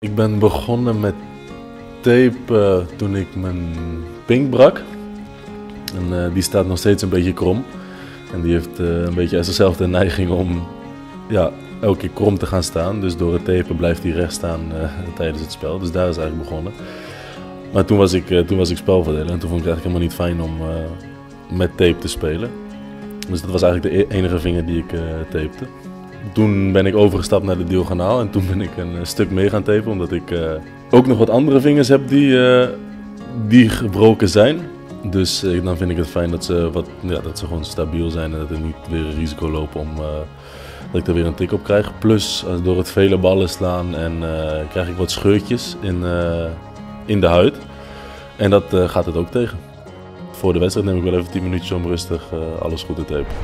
Ik ben begonnen met tape eh, toen ik mijn pink brak. En eh, die staat nog steeds een beetje krom. En die heeft eh, een beetje dezelfde neiging om ja, elke keer krom te gaan staan. Dus door het tapen blijft hij recht staan tijdens het spel. Dus daar is eigenlijk begonnen. Maar toen was ik, toen was ik spelverdeler en toen vond ik het eigenlijk helemaal niet fijn om met tape te spelen. Dus dat was eigenlijk de e-, enige vinger die ik tapete toen ben ik overgestapt naar de diagonaal en toen ben ik een eh, stuk mee gaan tapen, omdat ik uh, ook nog wat andere vingers heb die, uh, die gebroken zijn. Dus dan vind ik het fijn dat ze, wat, ja, dat ze gewoon stabiel zijn en dat er niet weer een risico lopen om dat ik er weer een tik op krijg. Plus door het vele ballen slaan en krijg ik wat scheurtjes in, in de huid. En dat gaat het ook tegen. Voor de wedstrijd neem ik wel even 10 minuutjes om rustig alles goed te tapen.